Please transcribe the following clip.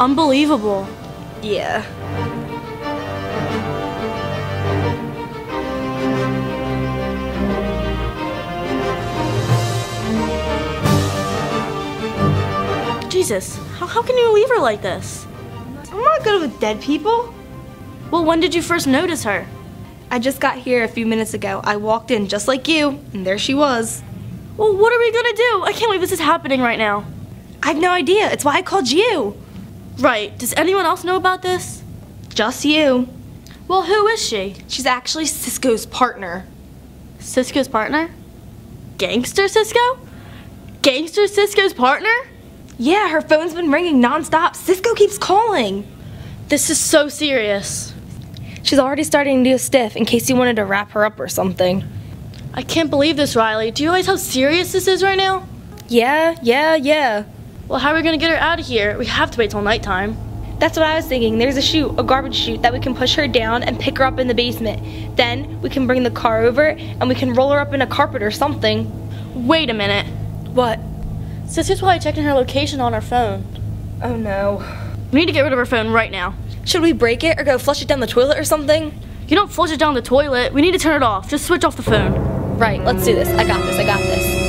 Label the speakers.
Speaker 1: Unbelievable.
Speaker 2: Yeah.
Speaker 1: Jesus, how, how can you leave her like this?
Speaker 2: I'm not good with dead people.
Speaker 1: Well, when did you first notice her?
Speaker 2: I just got here a few minutes ago. I walked in just like you, and there she was.
Speaker 1: Well, what are we gonna do? I can't believe this is happening right now.
Speaker 2: I have no idea. It's why I called you.
Speaker 1: Right, does anyone else know about this?
Speaker 2: Just you.
Speaker 1: Well, who is she?
Speaker 2: She's actually Cisco's partner.
Speaker 1: Cisco's partner? Gangster Cisco? Gangster Cisco's partner?
Speaker 2: Yeah, her phone's been ringing nonstop. Cisco keeps calling.
Speaker 1: This is so serious.
Speaker 2: She's already starting to do a stiff in case you wanted to wrap her up or something.
Speaker 1: I can't believe this, Riley. Do you realize how serious this is right now?
Speaker 2: Yeah, yeah, yeah.
Speaker 1: Well, how are we gonna get her out of here? We have to wait till nighttime.
Speaker 2: That's what I was thinking. There's a chute, a garbage chute, that we can push her down and pick her up in the basement. Then we can bring the car over and we can roll her up in a carpet or something.
Speaker 1: Wait a minute.
Speaker 2: What?
Speaker 1: Cisco's probably checking her location on her phone.
Speaker 2: Oh no.
Speaker 1: We need to get rid of her phone right now.
Speaker 2: Should we break it or go flush it down the toilet or something?
Speaker 1: You don't flush it down the toilet. We need to turn it off. Just switch off the phone.
Speaker 2: Right, let's do this. I got this, I got this.